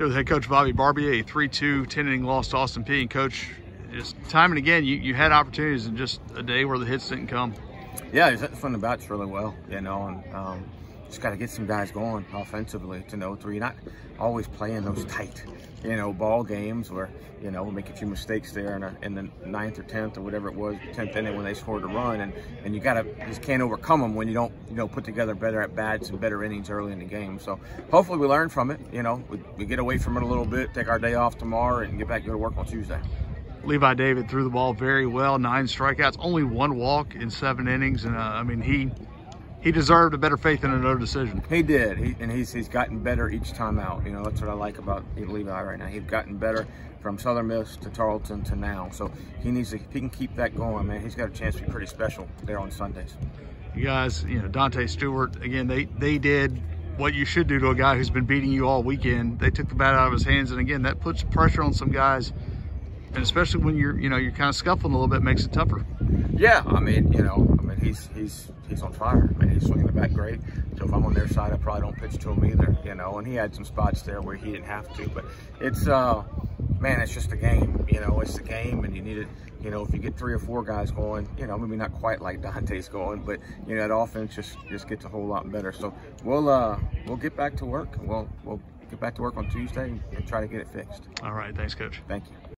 Here with head coach Bobby Barbier, a 3-2, 10 inning loss to Austin Peay. And coach, just time and again, you, you had opportunities in just a day where the hits didn't come. Yeah, he's hitting the bats really well, you know, and um, just got to get some guys going offensively to know three. Not always playing those tight, you know, ball games where, you know, we make a few mistakes there in, a, in the ninth or 10th or whatever it was, 10th inning when they scored a run. And, and you got to, just can't overcome them when you don't, you know, put together better at bats and better innings early in the game. So hopefully we learn from it. You know, we, we get away from it a little bit, take our day off tomorrow and get back go to work on Tuesday. Levi David threw the ball very well, nine strikeouts, only one walk in seven innings. And uh, I mean, he he deserved a better faith in a no decision. He did, he, and he's he's gotten better each time out. You know, that's what I like about Levi right now. He's gotten better from Southern Miss to Tarleton to now. So he needs to, if he can keep that going, man, he's got a chance to be pretty special there on Sundays. You guys, you know, Dante Stewart, again, they, they did what you should do to a guy who's been beating you all weekend. They took the bat out of his hands, and again, that puts pressure on some guys, and especially when you're, you know, you're kind of scuffling a little bit, makes it tougher. Yeah, I mean, you know, I mean, he's he's he's on fire. I mean, he's swinging the bat great. So if I'm on their side, I probably don't pitch to him either. You know, and he had some spots there where he didn't have to, but it's uh, man, it's just a game. You know, it's a game, and you need it. You know, if you get three or four guys going, you know, maybe not quite like Dante's going, but you know, that offense just just gets a whole lot better. So we'll uh, we'll get back to work. We'll we'll get back to work on Tuesday and try to get it fixed. All right, thanks, coach. Thank you.